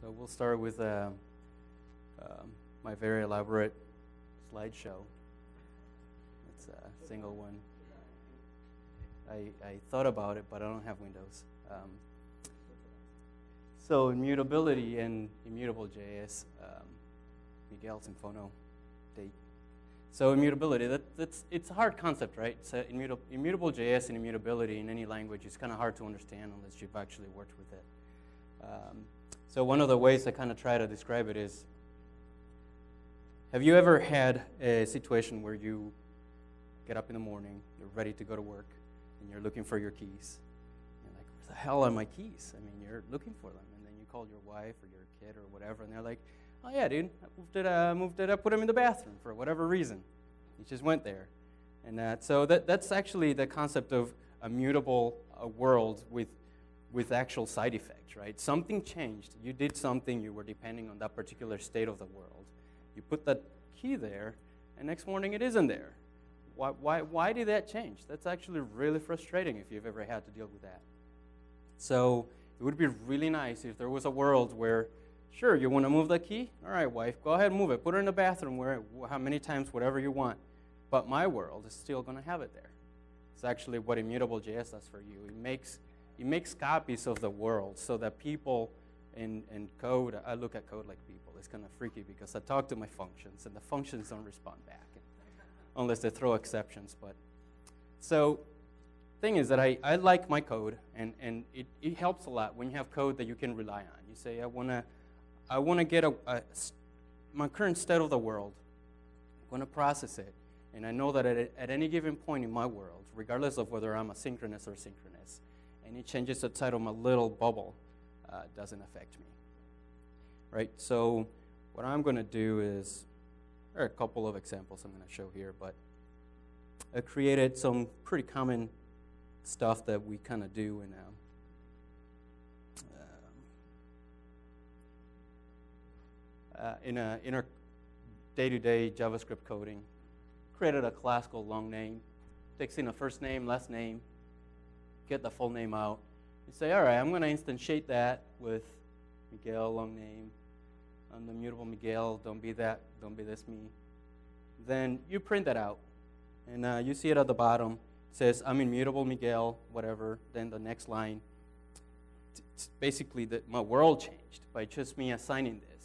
So we'll start with uh, um, my very elaborate slideshow. It's a single one. I, I thought about it, but I don't have Windows. Um, so immutability and immutable JS, um, Miguel Symphono. So immutability, that, that's, it's a hard concept, right? So immutable, immutable JS and immutability in any language is kind of hard to understand unless you've actually worked with it. Um, so one of the ways I kind of try to describe it is, have you ever had a situation where you get up in the morning, you're ready to go to work, and you're looking for your keys? You're like, where the hell are my keys? I mean, you're looking for them, and then you call your wife or your kid or whatever, and they're like, oh yeah, dude, I moved it, uh, moved it, I put them in the bathroom for whatever reason. You just went there. And that, so that, that's actually the concept of a mutable world with, with actual side effects, right? Something changed. You did something, you were depending on that particular state of the world. You put that key there, and next morning it isn't there. Why, why, why did that change? That's actually really frustrating if you've ever had to deal with that. So it would be really nice if there was a world where Sure, you want to move the key? All right, wife, go ahead and move it. Put it in the bathroom where, how many times, whatever you want. But my world is still going to have it there. It's actually what immutable JS does for you. It makes, it makes copies of the world so that people in, in code, I look at code like people. It's kind of freaky because I talk to my functions and the functions don't respond back unless they throw exceptions. But So thing is that I, I like my code and, and it, it helps a lot when you have code that you can rely on. You say, I want to I want to get a, a, my current state of the world. I'm going to process it. And I know that at, at any given point in my world, regardless of whether I'm asynchronous or synchronous, any changes outside of my little bubble uh, doesn't affect me. Right? So what I'm going to do is, there are a couple of examples I'm going to show here, but I created some pretty common stuff that we kind of do in um, uh, in, a, in our day-to-day JavaScript coding, created a class called long name, takes in a first name, last name, get the full name out. You say, all right, I'm going to instantiate that with Miguel, long name. I'm the mutable Miguel, don't be that, don't be this me. Then you print that out, and uh, you see it at the bottom. It says, I'm immutable Miguel, whatever. Then the next line, It's basically that my world changed by just me assigning this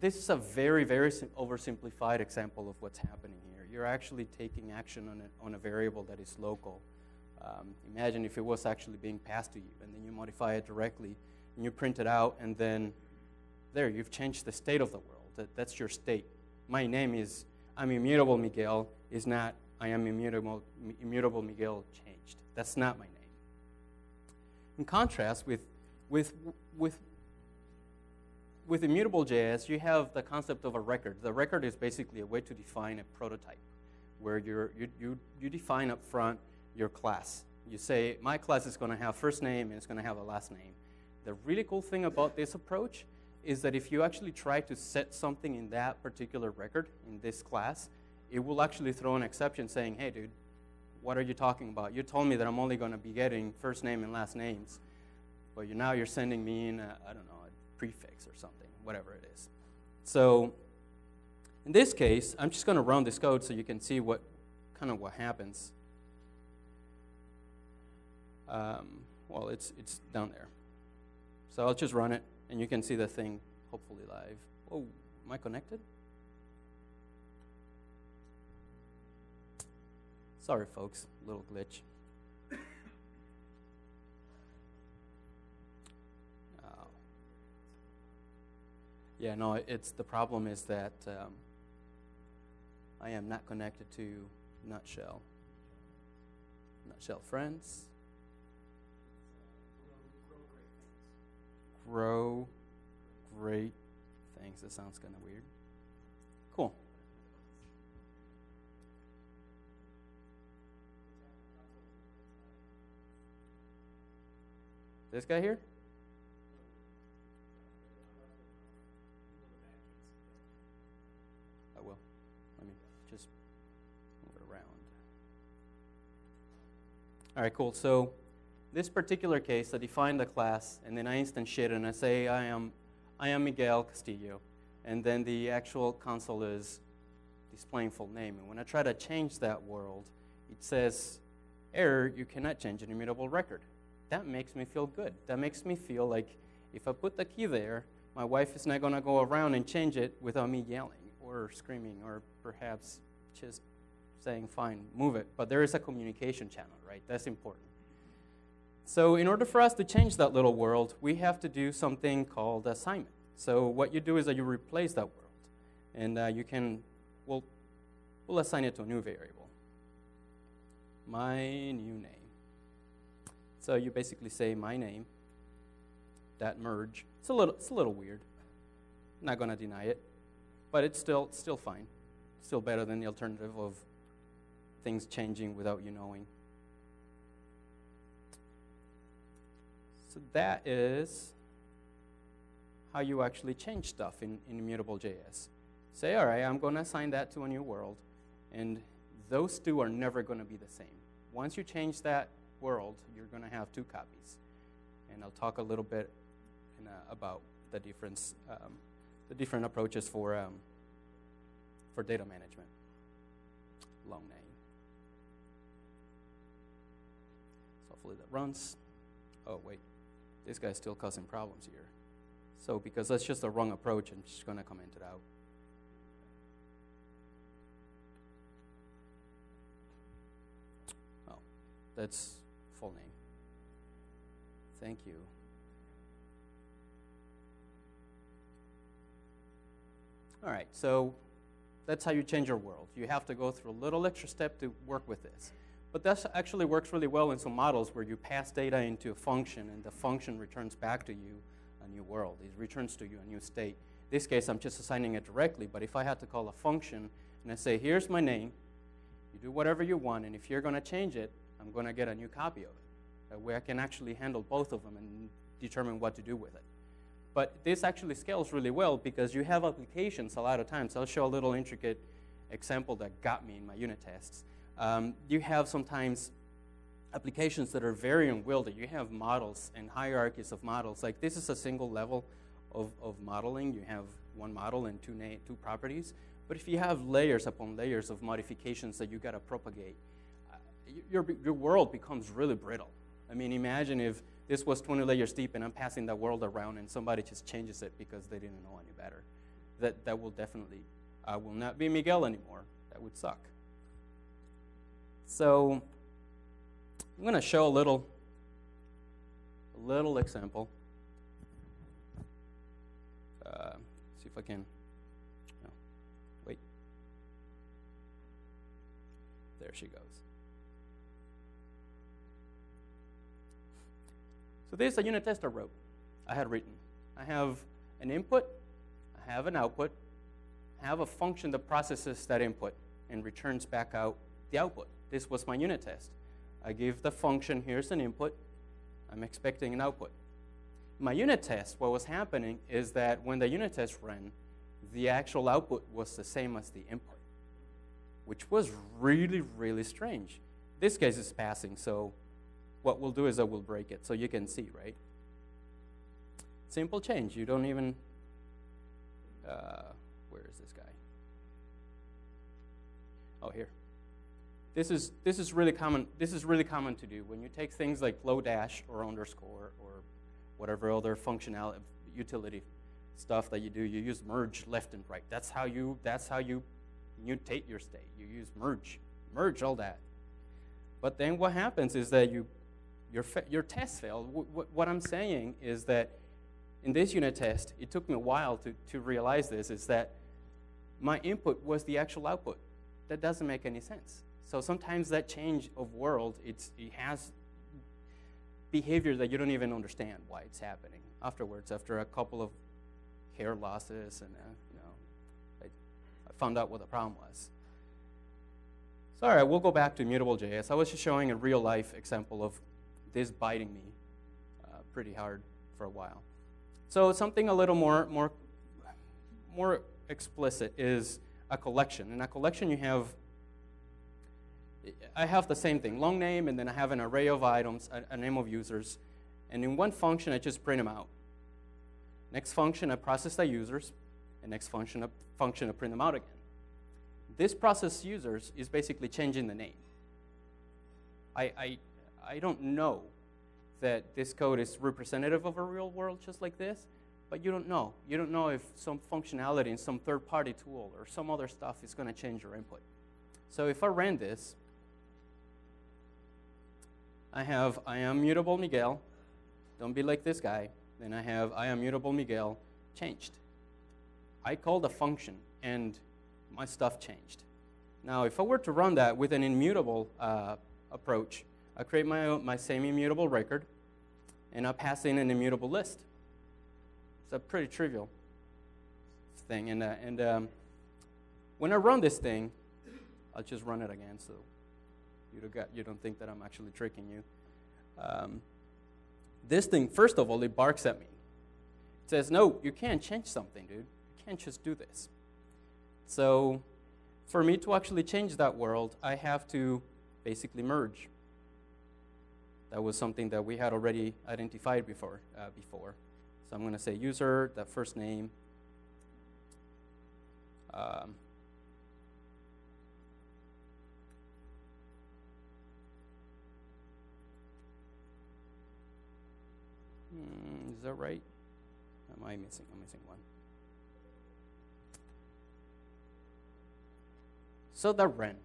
this is a very, very oversimplified example of what's happening here. You're actually taking action on a, on a variable that is local. Um, imagine if it was actually being passed to you, and then you modify it directly, and you print it out, and then there, you've changed the state of the world. That, that's your state. My name is, I'm immutable Miguel, is not, I am immutable, immutable Miguel changed. That's not my name. In contrast with, with, with with immutable JS, you have the concept of a record. The record is basically a way to define a prototype where you you, you define up front your class. You say, my class is going to have first name and it's going to have a last name. The really cool thing about this approach is that if you actually try to set something in that particular record, in this class, it will actually throw an exception saying, hey, dude, what are you talking about? You told me that I'm only going to be getting first name and last names, but you, now you're sending me in, I don't know, a prefix or something, whatever it is. So in this case, I'm just going to run this code so you can see what kind of what happens. Um, well, it's, it's down there. So I'll just run it, and you can see the thing hopefully live. Oh, am I connected? Sorry, folks, little glitch. Yeah, no, it's the problem is that um, I am not connected to Nutshell. Nutshell friends. Grow great things. That sounds kind of weird. Cool. This guy here? I will. Let me just move it around. All right, cool. So this particular case, I define the class, and then I instantiate it, and I say I am I am Miguel Castillo. And then the actual console is displaying full name. And when I try to change that world, it says, error, you cannot change an immutable record. That makes me feel good. That makes me feel like if I put the key there, my wife is not going to go around and change it without me yelling or screaming or perhaps just saying, fine, move it. But there is a communication channel, right? That's important. So in order for us to change that little world, we have to do something called assignment. So what you do is that you replace that world. And uh, you can, we'll, we'll assign it to a new variable. My new name. So you basically say my name, that merge. It's a little, it's a little weird. I'm not going to deny it. But it's still, still fine. Still better than the alternative of things changing without you knowing. So that is how you actually change stuff in, in immutable.js. Say, all right, I'm going to assign that to a new world, and those two are never going to be the same. Once you change that world, you're going to have two copies. And I'll talk a little bit in, uh, about the difference, um, the different approaches for, um, for data management. Long name. So hopefully that runs. Oh, wait. This guy's still causing problems here. So because that's just the wrong approach, I'm just going to comment it out. Oh, that's full name. Thank you. All right, so that's how you change your world. You have to go through a little extra step to work with this. But that actually works really well in some models where you pass data into a function and the function returns back to you a new world. It returns to you a new state. In this case, I'm just assigning it directly, but if I had to call a function and I say, here's my name, you do whatever you want, and if you're going to change it, I'm going to get a new copy of it. That way I can actually handle both of them and determine what to do with it. But this actually scales really well because you have applications a lot of times. I'll show a little intricate example that got me in my unit tests. Um, you have sometimes applications that are very unwieldy. You have models and hierarchies of models. Like this is a single level of, of modeling. You have one model and two, two properties. But if you have layers upon layers of modifications that you got to propagate, uh, your, your world becomes really brittle. I mean, imagine if this was 20 layers deep and I'm passing that world around and somebody just changes it because they didn't know any better. That, that will definitely, I will not be Miguel anymore. That would suck. So I'm going to show a little, a little example. Uh, see if I can. No, wait. There she goes. So this is a unit test I wrote. I had written. I have an input. I have an output. I have a function that processes that input and returns back out the output. This was my unit test. I give the function, here's an input. I'm expecting an output. My unit test, what was happening is that when the unit test ran, the actual output was the same as the input, which was really, really strange. This case is passing, so what we'll do is I will break it so you can see, right? Simple change. You don't even, uh, where is this guy? Oh, here. This is, this is really common. This is really common to do when you take things like Lodash or underscore or whatever other functionality utility stuff that you do. You use merge left and right. That's how you. That's how you mutate your state. You use merge, merge all that. But then what happens is that you, your your test failed. What I'm saying is that in this unit test, it took me a while to to realize this. Is that my input was the actual output. That doesn't make any sense. So sometimes that change of world, it's, it has behavior that you don't even understand why it's happening afterwards, after a couple of hair losses, and uh, you know, I, I, found out what the problem was. So all right, we'll go back to Immutable.js. I was just showing a real life example of this biting me uh, pretty hard for a while. So something a little more, more, more explicit is a collection. In a collection, you have I have the same thing, long name, and then I have an array of items, a, a, name of users. And in one function, I just print them out. Next function, I process the users. And next function, I, function, I print them out again. This process users is basically changing the name. I, I, I don't know that this code is representative of a real world just like this, but you don't know. You don't know if some functionality in some third-party tool or some other stuff is going to change your input. So if I ran this, I have I am mutable Miguel. Don't be like this guy. Then I have I am mutable Miguel changed. I called a function and my stuff changed. Now, if I were to run that with an immutable uh, approach, I create my, my same immutable record and I pass in an immutable list. It's a pretty trivial thing. And, uh, and um, when I run this thing, I'll just run it again so you don't, get, you don't think that I'm actually tricking you. Um, this thing, first of all, it barks at me. It says, no, you can't change something, dude. You can't just do this. So for me to actually change that world, I have to basically merge. That was something that we had already identified before. Uh, before. So I'm going to say user, that first name. Um, is that right? Am I missing? I'm missing one. So the ran.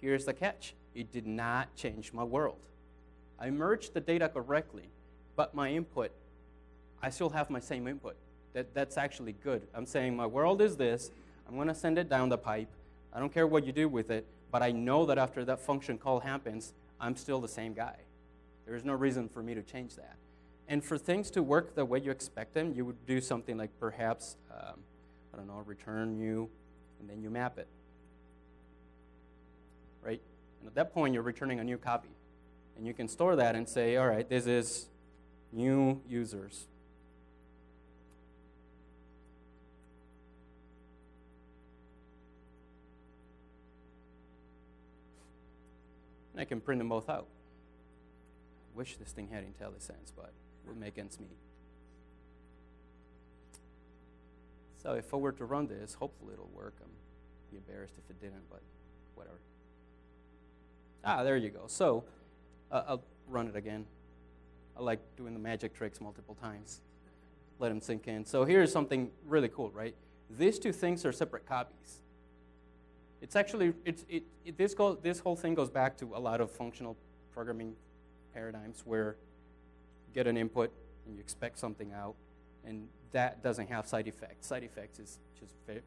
Here's the catch it did not change my world. I merged the data correctly, but my input, I still have my same input. That, that's actually good. I'm saying my world is this, I'm going to send it down the pipe. I don't care what you do with it, but I know that after that function call happens, I'm still the same guy. There is no reason for me to change that. And for things to work the way you expect them, you would do something like perhaps, um, I don't know, return new and then you map it. Right? And at that point, you're returning a new copy. And you can store that and say, all right, this is new users. And I can print them both out. I wish this thing had IntelliSense, but ends meet. So if I were to run this, hopefully it'll work. I'm be embarrassed if it didn't, but whatever. Ah, there you go. So uh, I'll run it again. I like doing the magic tricks multiple times. Let them sink in. So here's something really cool, right? These two things are separate copies. It's actually, it's, it, it, this, go, this whole thing goes back to a lot of functional programming paradigms where get an input and you expect something out, and that doesn't have side effects. Side effects is just very,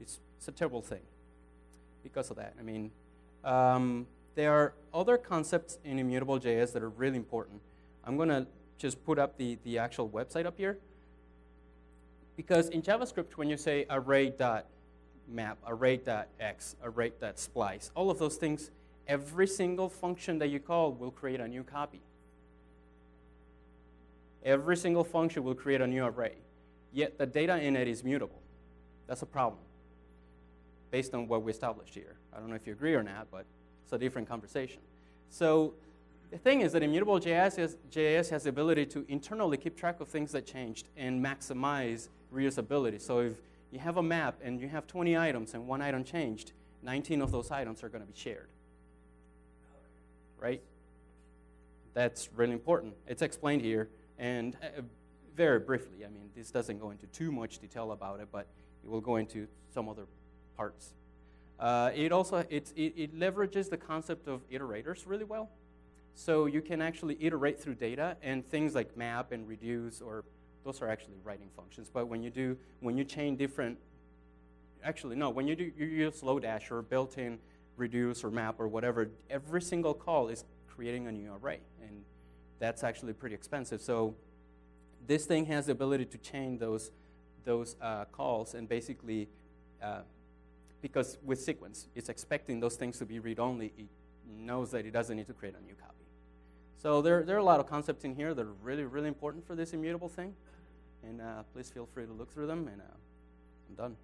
it's, it's a terrible thing because of that. I mean, um, there are other concepts in immutable JS that are really important. I'm going to just put up the, the actual website up here. Because in JavaScript, when you say array.map, array.x, array.splice, all of those things, every single function that you call will create a new copy. Every single function will create a new array. Yet the data in it is mutable. That's a problem based on what we established here. I don't know if you agree or not, but it's a different conversation. So the thing is that immutable JS has, JS has the ability to internally keep track of things that changed and maximize reusability. So if you have a map and you have 20 items and one item changed, 19 of those items are going to be shared. Right? That's really important. It's explained here. And uh, very briefly, I mean, this doesn't go into too much detail about it, but it will go into some other parts. Uh, it also it, it leverages the concept of iterators really well. So you can actually iterate through data and things like map and reduce or those are actually writing functions. But when you do when you chain different actually no, when you do you use Lodash or built-in reduce or map or whatever, every single call is creating a new array. And that's actually pretty expensive. So this thing has the ability to chain those those uh, calls and basically uh, because with sequence, it's expecting those things to be read-only. It knows that it doesn't need to create a new copy. So there, there are a lot of concepts in here that are really, really important for this immutable thing. And uh, please feel free to look through them, and uh, I'm done.